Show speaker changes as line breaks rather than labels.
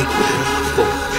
最高。